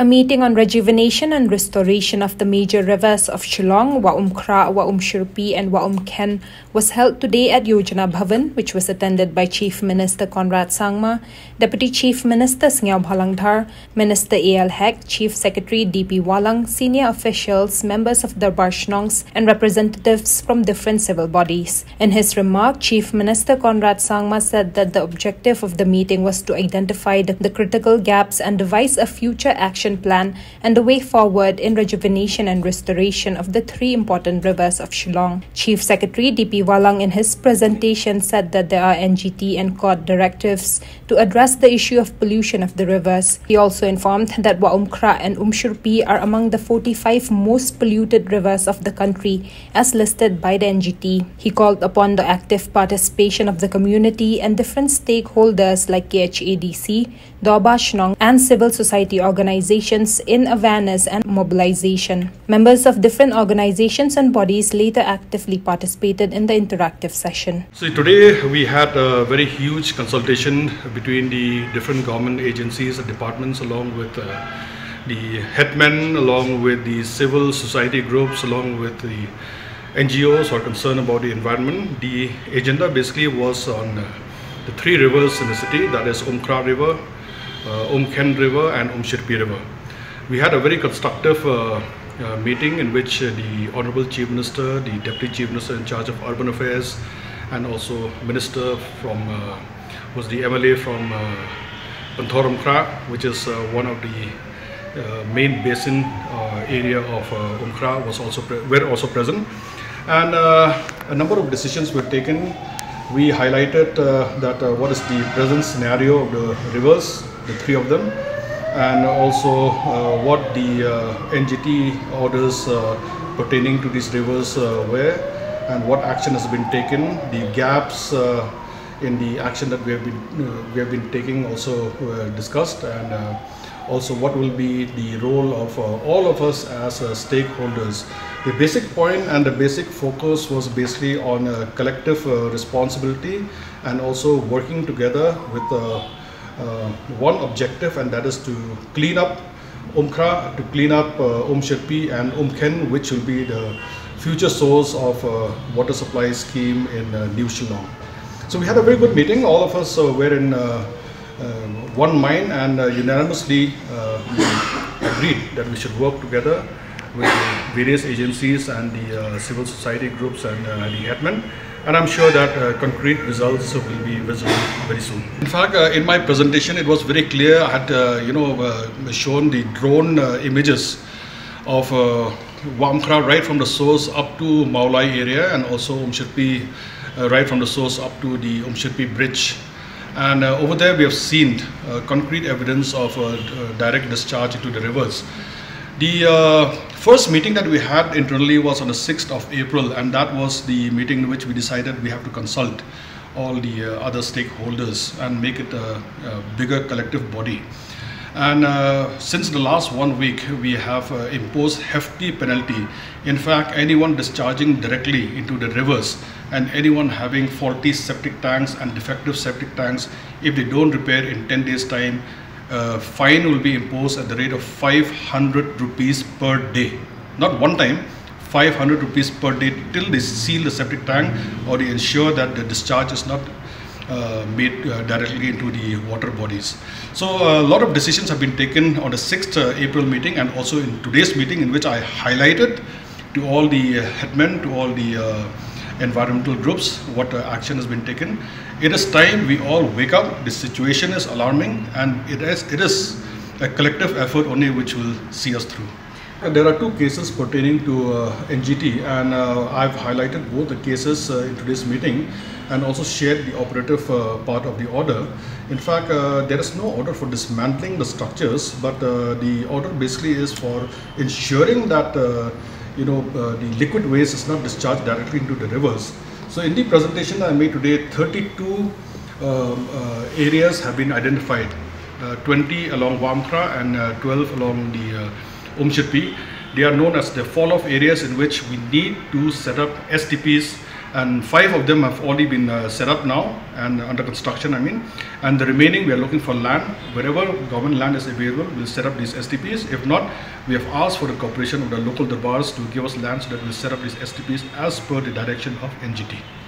A meeting on rejuvenation and restoration of the major rivers of Shillong, Waum Kra, Waum Shirpi, and Waum Ken was held today at Yojana Bhavan, which was attended by Chief Minister Conrad Sangma, Deputy Chief Minister Sniawbhalang Dhar, Minister A.L. Hek, Chief Secretary D.P. Wahlang, senior officials, members of Darbar Shnongs, and representatives from different civil bodies. In his remark, Chief Minister Conrad Sangma said that the objective of the meeting was to identify the, the critical gaps and devise a future action action plan and the way forward in rejuvenation and restoration of the three important rivers of Shillong. Chief Secretary D.P. Wahlang in his presentation said that there are NGT and CORD directives to address the issue of pollution of the rivers. He also informed that Waumkra and Umshirpi are among the 45 most polluted rivers of the country as listed by the NGT. He called upon the active participation of the community and different stakeholders like KHADC, Darbar Shnong, and civil society organizations in awareness and mobilization. Members of different organizations and bodies later actively participated in the interactive session. So today we had a very huge consultation between the different government agencies and departments along with uh, the headmen, along with the civil society groups, along with the NGOs are concerned about the environment. The agenda basically was on uh, the three rivers in the city, that is Umkra River, uh, River and Umshirpi River. We had a very constructive uh, uh, meeting in which the Honorable Chief Minister, the Deputy Chief Minister in charge of Urban Affairs and also Minister from, was the MLA from Pynthorumkhrah, which is one of the uh, main basin uh, area of uh, was also were also present and a number of decisions were taken we highlighted uh, that uh, what is the present scenario of the rivers the three of them and also uh, what the uh, NGT orders uh, pertaining to these rivers uh, were and what action has been taken, the gaps in the action that we have been we have been taking also discussed and also what will be the role of uh, all of us as uh, stakeholders. The basic point and the basic focus was basically on uh, collective responsibility and also working together with uh, one objective and that is to clean up Umkra, to clean up uh, and Umken which will be the future source of uh, water supply scheme in uh, New Shillong. So we had a very good meeting. All of us uh, were in uh, one mind and unanimously agreed that we should work together with various agencies and the civil society groups and the headmen and I'm sure that uh, concrete results will be visible very soon. In fact, uh, in my presentation, it was very clear. I had, uh, you know, uh, shown the drone uh, images of uh, Wamkra right from the source up to Mawlai area and also Umshirpi right from the source up to the Umshirpi bridge. And uh, over there, we have seen uh, concrete evidence of uh, direct discharge into the rivers. The First meeting that we had internally was on the 6th of April and that was the meeting in which we decided we have to consult all the uh, other stakeholders and make it a, a bigger collective body. And uh, since the last one week, we have uh, imposed hefty penalty. In fact, anyone discharging directly into the rivers and anyone having faulty septic tanks and defective septic tanks, if they don't repair in 10 days time, uh, fine will be imposed at the rate of 500 rupees per day. Not one time, 500 rupees per day till they seal the septic tank or they ensure that the discharge is not made uh, directly into the water bodies. So uh, a lot of decisions have been taken on the 6th uh, April meeting and also in today's meeting in which I highlighted to all the uh, headmen, to all the environmental groups, what uh, action has been taken. It is time we all wake up. The situation is alarming and it is, it is a collective effort only which will see us through. There are two cases pertaining to uh, NGT and uh, I've highlighted both the cases uh, in today's meeting and also shared the operative uh, part of the order. In fact, uh, there is no order for dismantling the structures, but the order basically is for ensuring that you know, uh, the liquid waste is not discharged directly into the rivers. So in the presentation I made today, 32 um, uh, areas have been identified, uh, 20 along Wamkra and uh, 12 along the They are known as the fall-off areas in which we need to set up STPs and five of them have already been uh, set up now and under construction I mean. And the remaining we are looking for land. Wherever government land is available we'll set up these STPs if not we have asked for the cooperation of the local darbars to give us land so that we'll set up these STPs as per the direction of NGT.